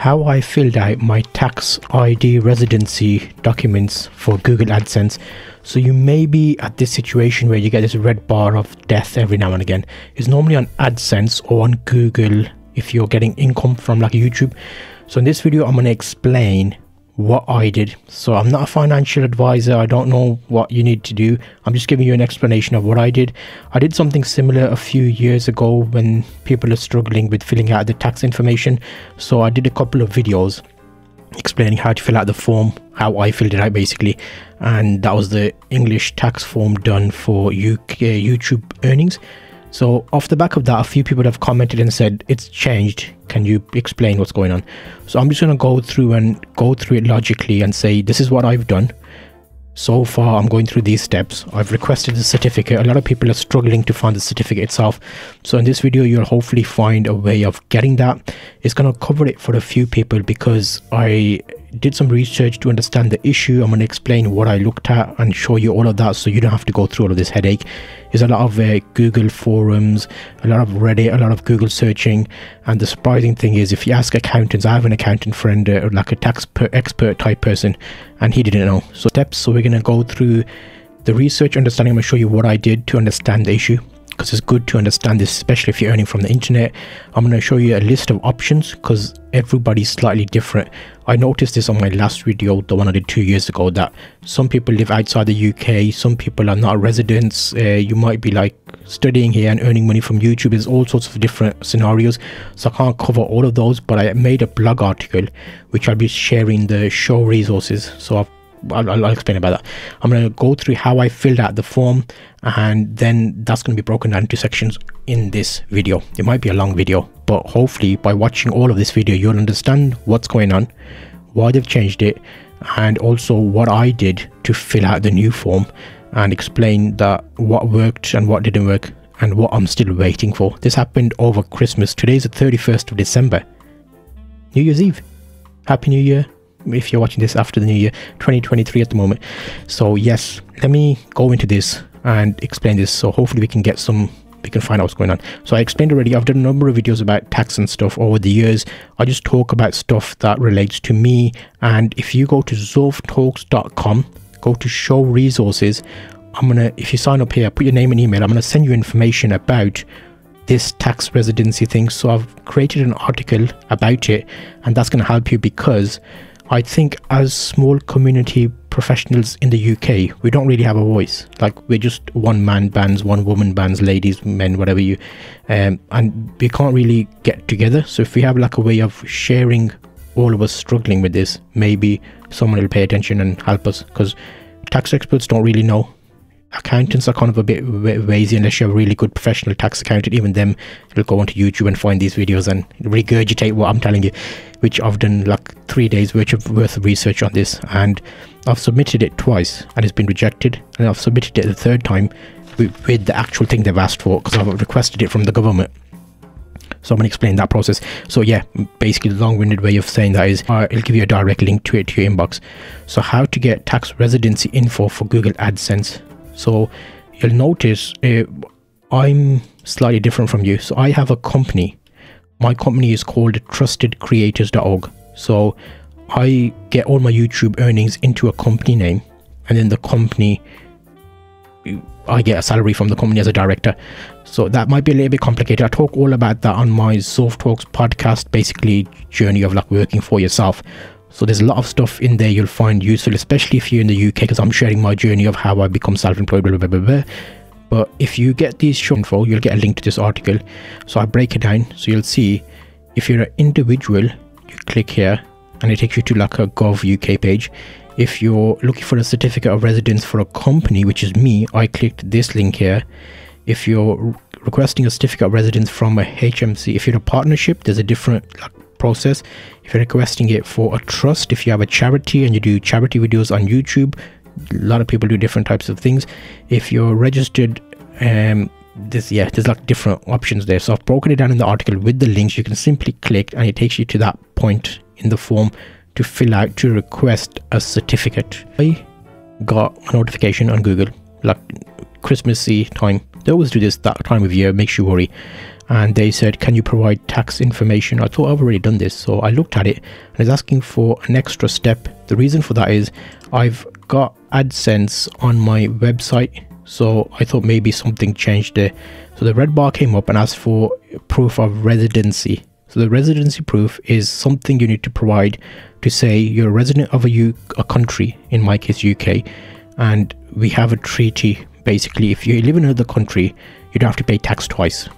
how I filled out my tax ID residency documents for Google AdSense. So you may be at this situation where you get this red bar of death every now and again. It's normally on AdSense or on Google if you're getting income from like YouTube. So in this video, I'm going to explain what I did. So I'm not a financial advisor. I don't know what you need to do. I'm just giving you an explanation of what I did. I did something similar a few years ago when people are struggling with filling out the tax information. So I did a couple of videos explaining how to fill out the form, how I filled it out basically. And that was the English tax form done for UK YouTube earnings. So off the back of that, a few people have commented and said it's changed. Can you explain what's going on? So I'm just going to go through and go through it logically and say this is what I've done. So far, I'm going through these steps. I've requested the certificate. A lot of people are struggling to find the certificate itself. So in this video, you'll hopefully find a way of getting that. It's going to cover it for a few people because I did some research to understand the issue. I'm going to explain what I looked at and show you all of that so you don't have to go through all of this headache. There's a lot of uh, Google forums, a lot of Reddit, a lot of Google searching. And the surprising thing is, if you ask accountants, I have an accountant friend, uh, like a tax expert type person, and he didn't know. So steps, so we're going to go through the research understanding. I'm going to show you what I did to understand the issue because it's good to understand this, especially if you're earning from the internet. I'm going to show you a list of options because everybody's slightly different. I noticed this on my last video, the one I did two years ago, that some people live outside the UK, some people are not residents. Uh, you might be like studying here and earning money from YouTube. There's all sorts of different scenarios. So I can't cover all of those, but I made a blog article which I'll be sharing the show resources. So I've I'll, I'll, explain about that. I'm going to go through how I filled out the form and then that's going to be broken down into sections in this video. It might be a long video, but hopefully by watching all of this video, you'll understand what's going on, why they've changed it, and also what I did to fill out the new form and explain that what worked and what didn't work and what I'm still waiting for. This happened over Christmas. Today's the 31st of December. New Year's Eve. Happy New Year if you're watching this after the new year 2023 at the moment. So yes let me go into this and explain this. So hopefully we can get some we can find out what's going on. So i explained already i've done a number of videos about tax and stuff over the years. I just talk about stuff that relates to me. And if you go to zulftalks.com go to show resources i'm gonna if you sign up here put your name and email i'm gonna send you information about this tax residency thing. So i've created an article about it and that's going to help you because I think as small community professionals in the UK, we don't really have a voice. Like we're just one man bands, one woman bands, ladies, men, whatever you, um, and we can't really get together. So if we have like a way of sharing all of us struggling with this, maybe someone will pay attention and help us because tax experts don't really know accountants are kind of a bit lazy unless you're a really good professional tax accountant. Even them will go onto YouTube and find these videos and regurgitate what I'm telling you, which I've done like three days worth of, worth of research on this and I've submitted it twice and it's been rejected and I've submitted it the third time with, with the actual thing they've asked for because I've requested it from the government. So I'm going to explain that process. So yeah, basically the long-winded way of saying that is uh, it'll give you a direct link to it to your inbox. So how to get tax residency info for Google AdSense so you'll notice uh, I'm slightly different from you. So I have a company. My company is called trustedcreators.org. So I get all my YouTube earnings into a company name and then the company I get a salary from the company as a director. So that might be a little bit complicated. I talk all about that on my Zulf Talks podcast, basically journey of like working for yourself. So there's a lot of stuff in there you'll find useful, especially if you're in the UK, because I'm sharing my journey of how I become self-employed, blah, blah, blah, blah. But if you get these show info, you'll get a link to this article. So I break it down. So you'll see if you're an individual, you click here and it takes you to like a Gov UK page. If you're looking for a certificate of residence for a company, which is me, I clicked this link here. If you're requesting a certificate of residence from a HMRC, if you're a partnership, there's a different like, process. If you're requesting it for a trust, if you have a charity and you do charity videos on YouTube, a lot of people do different types of things. If you're registered, um, this yeah, there's like different options there. So I've broken it down in the article with the links. You can simply click and it takes you to that point in the form to fill out to request a certificate. I got a notification on Google like Christmassy time. They always do this that time of year, makes you worry and they said, Can you provide tax information? I thought I've already done this. So I looked at it and it's asking for an extra step. The reason for that is I've got AdSense on my website. So I thought maybe something changed there. So the red bar came up and asked for proof of residency. So the residency proof is something you need to provide to say you're a resident of a, U- a country, in my case UK, and we have a treaty. Basically, if you live in another country, you don't have to pay tax twice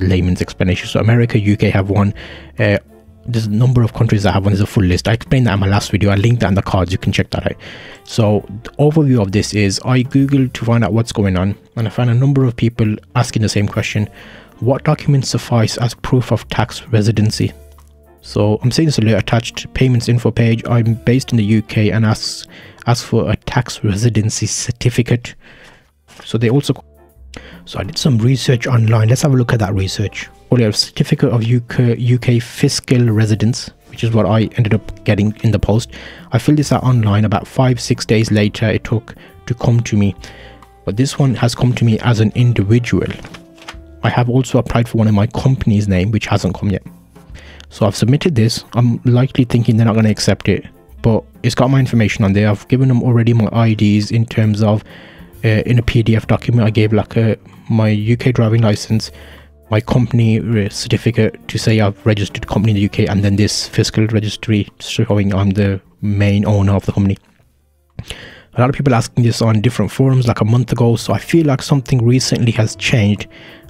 layman's explanation. So America, UK have one. Uh, there's a number of countries that have one. There's a full list. I explained that in my last video. I linked that in the cards. You can check that out. So the overview of this is I googled to find out what's going on, and I found a number of people asking the same question: What documents suffice as proof of tax residency? So I'm seeing this alert attached payments info page. I'm based in the UK and asks ask for a tax residency certificate. So they also so I did some research online. Let's have a look at that research. Well, a certificate of UK, UK fiscal residence, which is what I ended up getting in the post. I filled this out online about five, six days later. It took to come to me, but this one has come to me as an individual. I have also applied for one in my company's name, which hasn't come yet. So I've submitted this. I'm likely thinking they're not going to accept it, but it's got my information on there. I've given them already my IDs in terms of uh, in a PDF document. I gave like a my UK driving license, my company uh, certificate to say I've registered company in the UK, and then this fiscal registry showing I'm the main owner of the company. A lot of people asking this on different forums like a month ago, so I feel like something recently has changed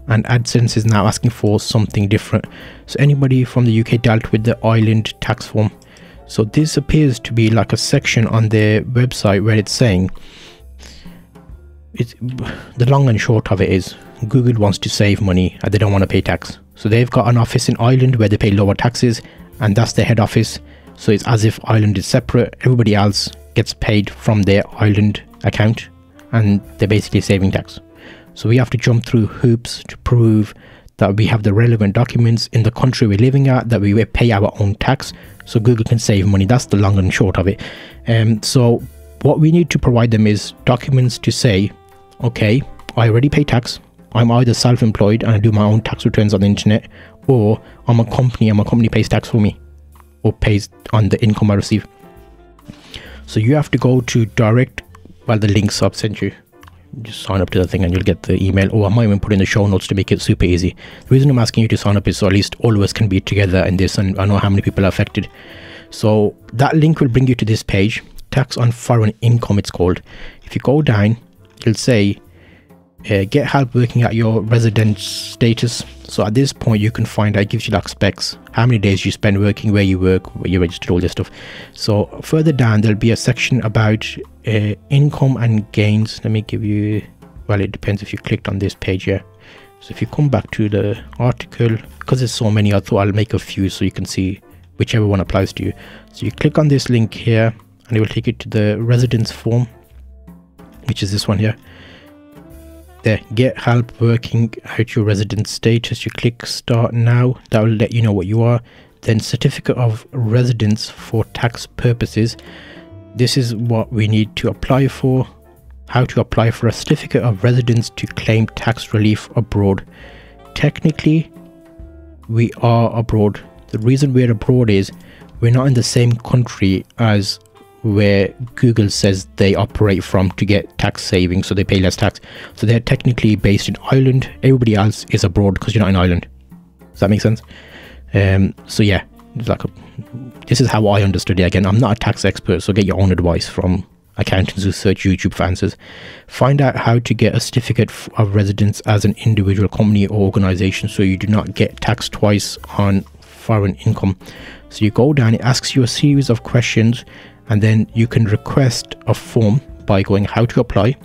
and AdSense is now asking for something different. So anybody from the UK dealt with the Ireland tax form. So this appears to be like a section on their website where it's saying it's the long and short of it is Google wants to save money and they don't want to pay tax. So they've got an office in Ireland where they pay lower taxes and that's their head office. So it's as if Ireland is separate. Everybody else gets paid from their Ireland account and they're basically saving tax. So we have to jump through hoops to prove that we have the relevant documents in the country we're living at, that we pay our own tax, so Google can save money. That's the long and short of it. Um, so what we need to provide them is documents to say okay, I already pay tax. I'm either self-employed and I do my own tax returns on the internet, or I'm a company and my company pays tax for me, or pays on the income I receive. So you have to go to direct, well, the links I've sent you. Just sign up to the thing and you'll get the email. Or I might even put in the show notes to make it super easy. The reason I'm asking you to sign up is so at least all of us can be together in this and I know how many people are affected. So that link will bring you to this page, tax on foreign income it's called. If you go down, it'll say uh, get help working out your resident status. So at this point, you can find it gives you like specs, how many days you spend working, where you work, where you registered, all this stuff. So further down, there'll be a section about uh, income and gains. Let me give you, well, it depends if you clicked on this page here. So if you come back to the article, because there's so many, I thought I'll make a few so you can see whichever one applies to you. So you click on this link here and it will take you to the residence form which is this one here. There get help working out your resident status. You click start now. That will let you know what you are. Then certificate of residence for tax purposes. This is what we need to apply for. How to apply for a certificate of residence to claim tax relief abroad. Technically we are abroad. The reason we're abroad is we're not in the same country as where Google says they operate from to get tax savings, so they pay less tax. So they're technically based in Ireland. Everybody else is abroad because you're not in Ireland. Does that make sense? Um, so yeah, like a, this is how I understood it. Again, I'm not a tax expert, so get your own advice from accountants who search YouTube for answers. Find out how to get a certificate of residence as an individual company or organization so you do not get taxed twice on foreign income. So you go down, it asks you a series of questions and then you can request a form by going how to apply.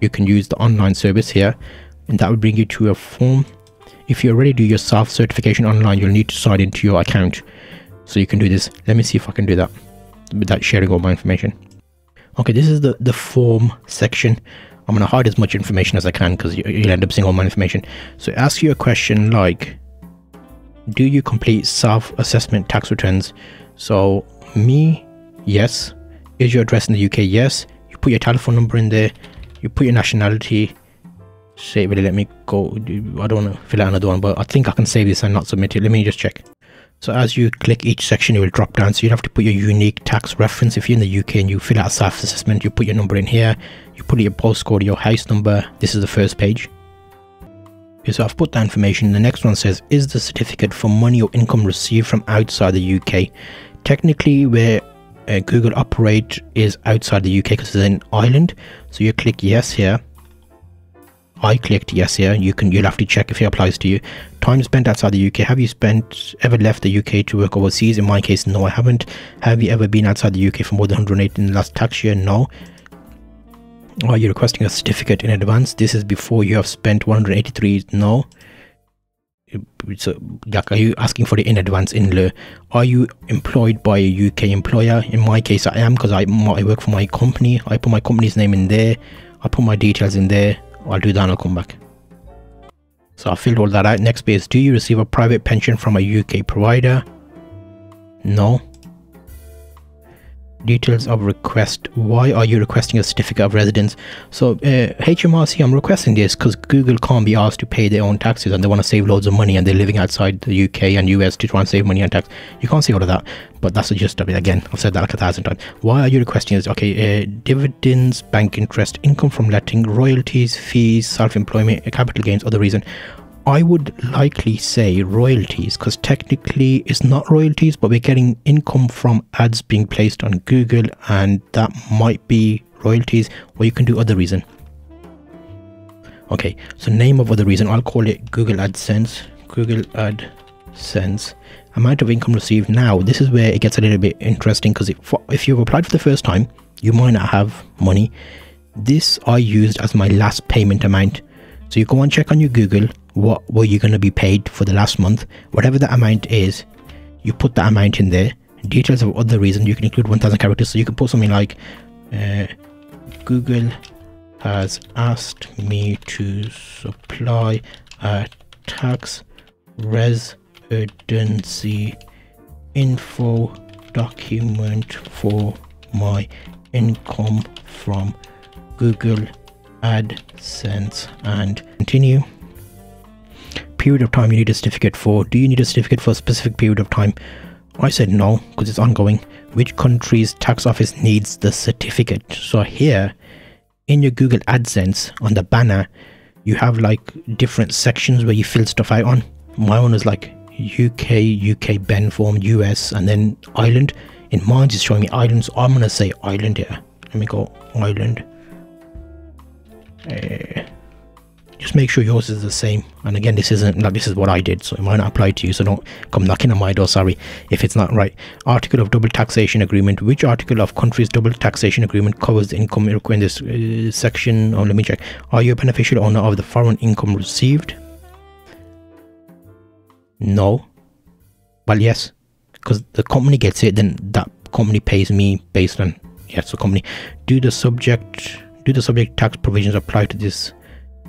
You can use the online service here and that will bring you to a form. If you already do your self certification online you'll need to sign into your account. So you can do this. Let me see if i can do that without sharing all my information. Okay this is the the form section. I'm going to hide as much information as i can because you'll end up seeing all my information. So it asks you a question like do you complete self-assessment tax returns? So me yes. Is your address in the uk yes. You put your telephone number in there. You put your nationality. Save it let me go. I don't want to fill out another one but i think i can save this and not submit it. Let me just check. So as you click each section it will drop down. So you have to put your unique tax reference. If you're in the uk and you fill out self-assessment you put your number in here. You put your postcode your house number. This is the first page. Okay so i've put that information the next one says is the certificate for money or income received from outside the uk technically where uh, google operate is outside the uk because it's in ireland so you click yes here I clicked yes here. You can you'll have to check if it applies to you. Time spent outside the UK. Have you spent ever left the UK to work overseas? In my case, no, I haven't. Have you ever been outside the UK for more than 108 in the last tax year? No. Are you requesting a certificate in advance? This is before you have spent 183. No. So, are you asking for the in advance in lieu? Are you employed by a UK employer? In my case, I am because I, I work for my company. I put my company's name in there. I put my details in there I'll do that and I'll come back. So I filled all that out. Next is do you receive a private pension from a UK provider? No details of request. Why are you requesting a certificate of residence? So uh, hmrc i'm requesting this because google can't be asked to pay their own taxes and they want to save loads of money and they're living outside the uk and us to try and save money on tax. You can't see all of that but that's the gist of it. Again i've said that like a thousand times. Why are you requesting this? Okay uh, dividends bank interest income from letting royalties fees self-employment capital gains other reason I would likely say royalties because technically it's not royalties, but we're getting income from ads being placed on Google, and that might be royalties, or you can do other reason. Okay, so name of other reason, I'll call it Google AdSense. Google AdSense amount of income received. Now, this is where it gets a little bit interesting because if, if you've applied for the first time, you might not have money. This I used as my last payment amount. So you go and check on your Google what were you going to be paid for the last month whatever the amount is you put that amount in there. Details of other reason you can include 1000 characters. So you can put something like uh, google has asked me to supply a tax residency info document for my income from google adsense and continue period of time you need a certificate for. Do you need a certificate for a specific period of time? I said no, because it's ongoing. Which country's tax office needs the certificate? So here, in your Google AdSense, on the banner, you have like different sections where you fill stuff out on. My one is like UK, UK Ben form, US, and then Ireland. In mine, it's showing me Ireland, so I'm gonna say Ireland here. Let me go Ireland. Uh, just make sure yours is the same. And again this isn't like this is what i did so it might not apply to you so don't come knocking on my door sorry if it's not right. Article of double taxation agreement. Which article of country's double taxation agreement covers the income in this uh, section? Oh let me check. Are you a beneficial owner of the foreign income received? No. Well yes because the company gets it then that company pays me based on yes the company. Do the subject do the subject tax provisions apply to this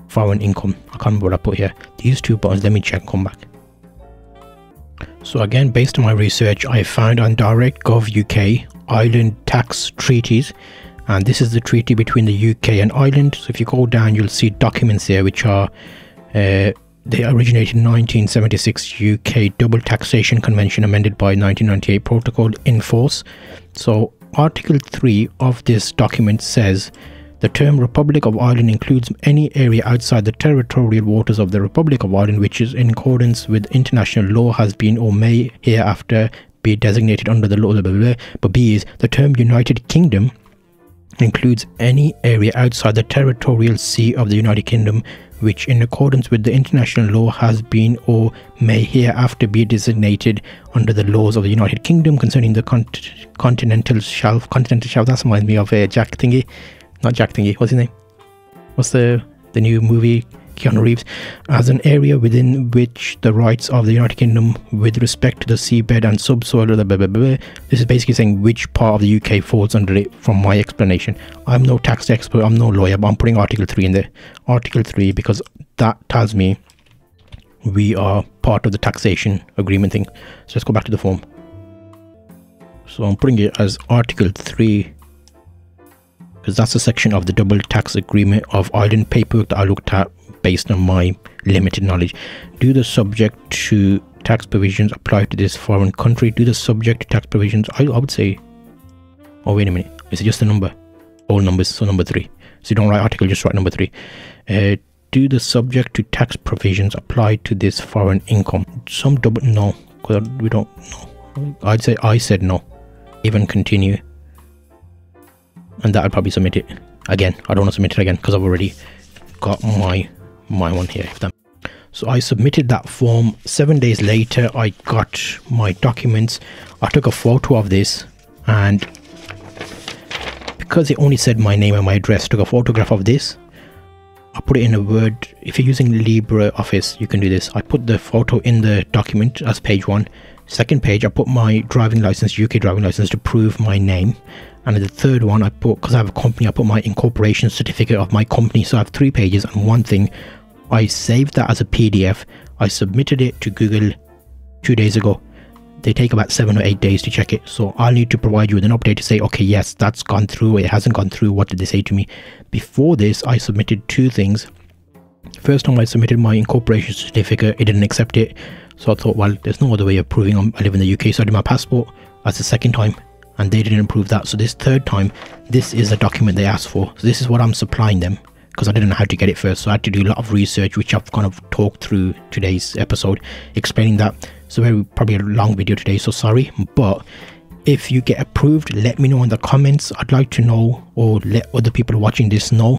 foreign income. I can't remember what I put here. These two buttons, let me check come back. So again, based on my research, I found on DirectGov UK Ireland tax treaties. And this is the treaty between the UK and Ireland. So if you go down, you'll see documents here which are uh, they originated in 1976 UK Double Taxation Convention amended by 1998 protocol in force. So Article 3 of this document says the term Republic of Ireland includes any area outside the territorial waters of the Republic of Ireland which is in accordance with international law has been or may hereafter be designated under the law. Blah, blah, blah. But B is the term United Kingdom includes any area outside the territorial sea of the United Kingdom which in accordance with the international law has been or may hereafter be designated under the laws of the United Kingdom concerning the cont- continental shelf. Continental shelf, that reminds me of a uh, Jack thingy not Jack Thingy. What's his name? What's the the new movie? Keanu Reeves, as an area within which the rights of the United Kingdom with respect to the seabed and subsoil, blah, blah, blah, blah. This is basically saying which part of the UK falls under it from my explanation. I'm no tax expert, I'm no lawyer, but I'm putting Article 3 in there. Article 3 because that tells me we are part of the taxation agreement thing. So let's go back to the form. So I'm putting it as Article 3 because that's a section of the double tax agreement of Ireland paperwork that I looked at based on my limited knowledge. Do the subject to tax provisions apply to this foreign country? Do the subject to tax provisions? I, I would say. Oh wait a minute. Is it just a number? All numbers. So number three. So you don't write article, just write number three. Uh, do the subject to tax provisions apply to this foreign income? Some double no, because we don't know. I'd say I said no. Even continue. And that I'll probably submit it again. I don't want to submit it again because I've already got my my one here. So I submitted that form. Seven days later, I got my documents. I took a photo of this and because it only said my name and my address, took a photograph of this I put it in a Word. If you're using LibreOffice, you can do this. I put the photo in the document as page one. Second page, I put my driving license, UK driving license to prove my name. And the third one, I put, because I have a company, I put my incorporation certificate of my company. So I have three pages and one thing. I saved that as a PDF. I submitted it to Google two days ago they take about seven or eight days to check it. So I'll need to provide you with an update to say, okay, yes, that's gone through. It hasn't gone through. What did they say to me? Before this, I submitted two things. First time I submitted my incorporation certificate, it didn't accept it. So I thought, well, there's no other way of proving i'm live in the UK. So I did my passport. That's the second time. And they didn't approve that. So this third time, this is a document they asked for. So this is what I'm supplying them because I didn't know how to get it first. So I had to do a lot of research, which I've kind of talked through today's episode, explaining that so very probably a long video today so sorry but if you get approved let me know in the comments i'd like to know or let other people watching this know